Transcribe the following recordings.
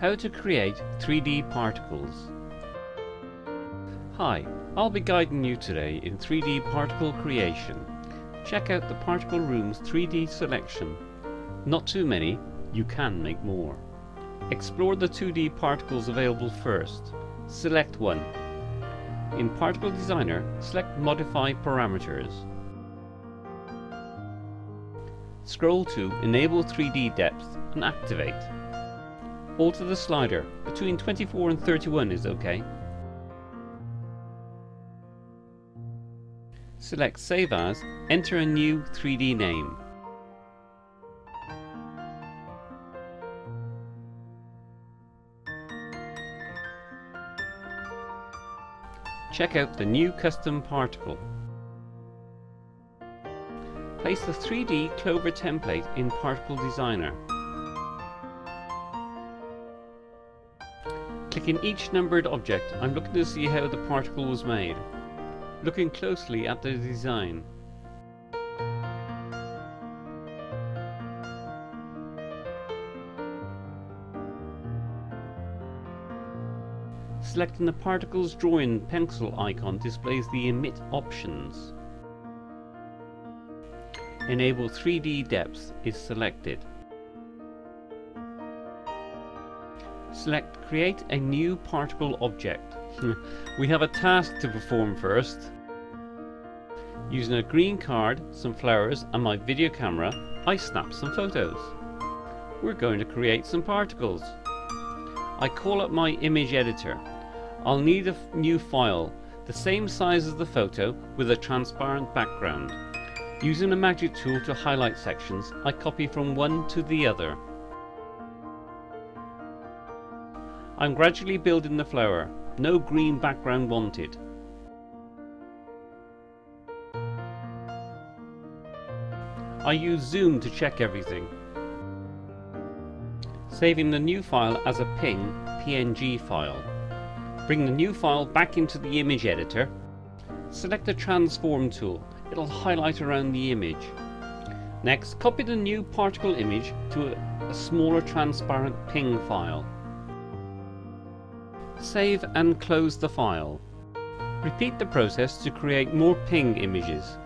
How to create 3D particles. Hi, I'll be guiding you today in 3D particle creation. Check out the Particle Room's 3D selection. Not too many, you can make more. Explore the 2D particles available first. Select one. In Particle Designer, select Modify Parameters. Scroll to Enable 3D Depth and activate. Alter the slider. Between 24 and 31 is OK. Select Save As, enter a new 3D name. Check out the new custom particle. Place the 3D Clover template in Particle Designer. Click in each numbered object. I'm looking to see how the particle was made. Looking closely at the design. Selecting the Particles Drawing pencil icon displays the Emit options. Enable 3D Depth is selected. Select Create a new particle object. we have a task to perform first. Using a green card, some flowers and my video camera, I snap some photos. We're going to create some particles. I call up my image editor. I'll need a new file, the same size as the photo with a transparent background. Using a magic tool to highlight sections, I copy from one to the other. I'm gradually building the flower, no green background wanted. I use zoom to check everything. Saving the new file as a ping PNG file. Bring the new file back into the image editor. Select the transform tool. It'll highlight around the image. Next, copy the new particle image to a, smaller transparent ping file. Save and close the file. Repeat the process to create more ping images.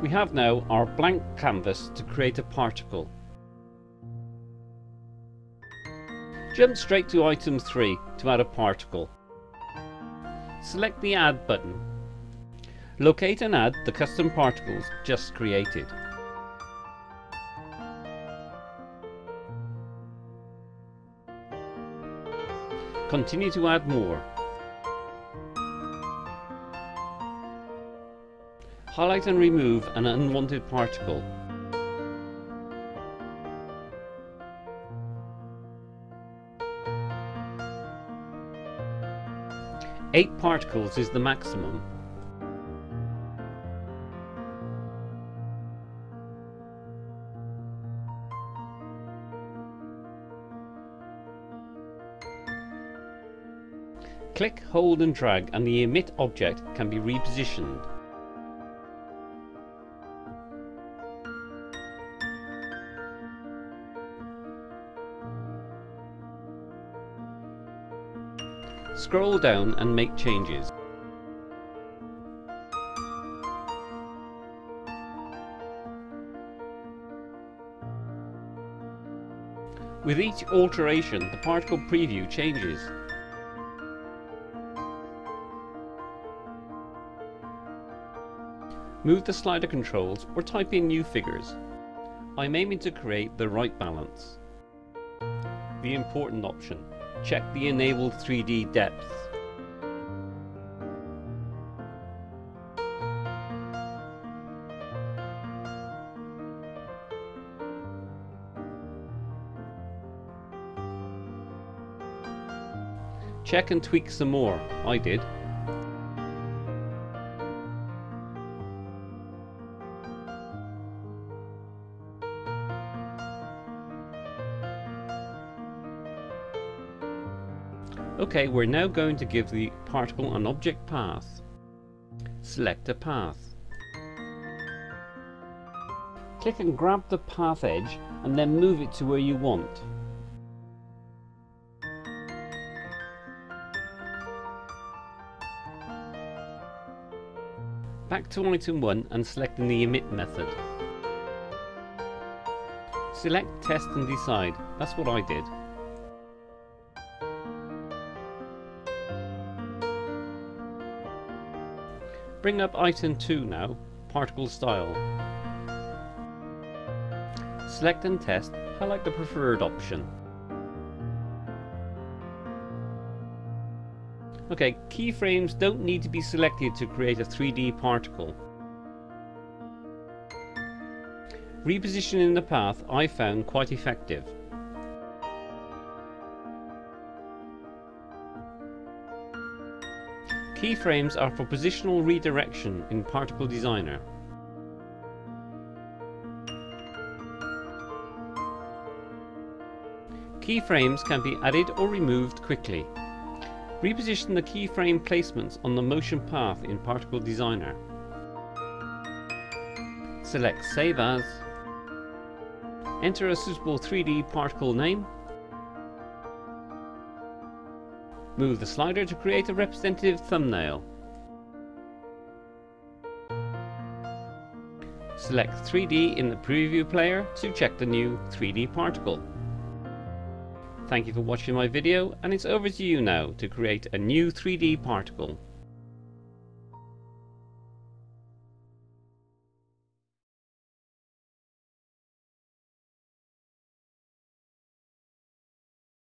We have now our blank canvas to create a particle. Jump straight to item 3 to add a particle. Select the add button. Locate and add the custom particles just created. Continue to add more. Highlight and remove an unwanted particle. Eight particles is the maximum. Click, hold and drag and the emit object can be repositioned. Scroll down and make changes. With each alteration, the particle preview changes. Move the slider controls or type in new figures. I'm aiming to create the right balance. The important option, check the enabled 3D depth. Check and tweak some more, I did. Okay, we're now going to give the particle an object path. Select a path. Click and grab the path edge and then move it to where you want. Back to item 1 and selecting the emit method. Select test and decide, that's what I did. Bring up item 2 now, particle style. Select and test, highlight the preferred option. Okay, keyframes don't need to be selected to create a 3D particle. Repositioning the path I found quite effective. Keyframes are for positional redirection in Particle Designer. Keyframes can be added or removed quickly. Reposition the keyframe placements on the motion path in Particle Designer. Select Save As. Enter a suitable 3D particle name. Move the slider to create a representative thumbnail. Select 3D in the preview player to check the new 3D particle. Thank you for watching my video and it's over to you now to create a new 3D particle.